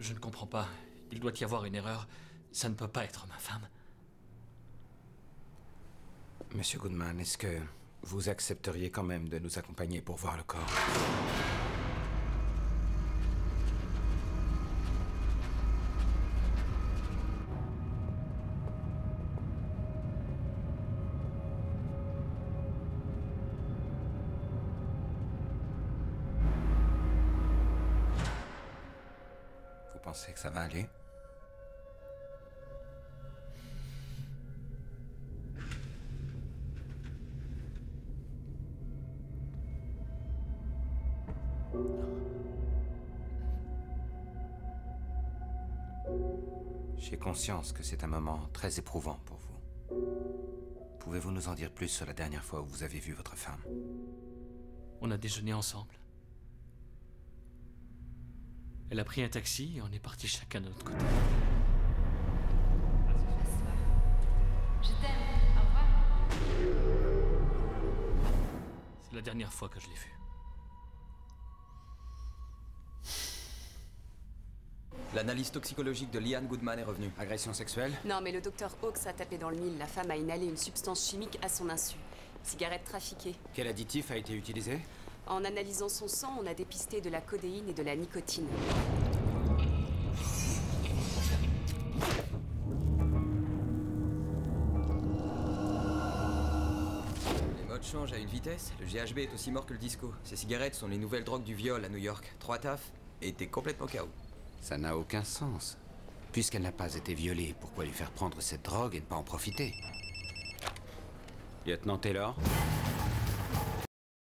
Je ne comprends pas. Il doit y avoir une erreur. Ça ne peut pas être ma femme. Monsieur Goodman, est-ce que vous accepteriez quand même de nous accompagner pour voir le corps? Vous pensez que ça va aller? J'ai conscience que c'est un moment très éprouvant pour vous. Pouvez-vous nous en dire plus sur la dernière fois où vous avez vu votre femme? On a déjeuné ensemble. Elle a pris un taxi et on est partis chacun de notre côté. Je t'aime. Au revoir. C'est la dernière fois que je l'ai vue. L'analyse toxicologique de Liane Goodman est revenue. Agression sexuelle? Non, mais le docteur Hawks a tapé dans le mille. La femme a inhalé une substance chimique à son insu. Cigarette trafiquée. Quel additif a été utilisé? En analysant son sang, on a dépisté de la codéine et de la nicotine. Les modes changent à une vitesse. Le GHB est aussi mort que le disco. Ces cigarettes sont les nouvelles drogues du viol à New York. Trois tafs et t'es complètement KO. Ça n'a aucun sens. Puisqu'elle n'a pas été violée, pourquoi lui faire prendre cette drogue et ne pas en profiter? Lieutenant Taylor?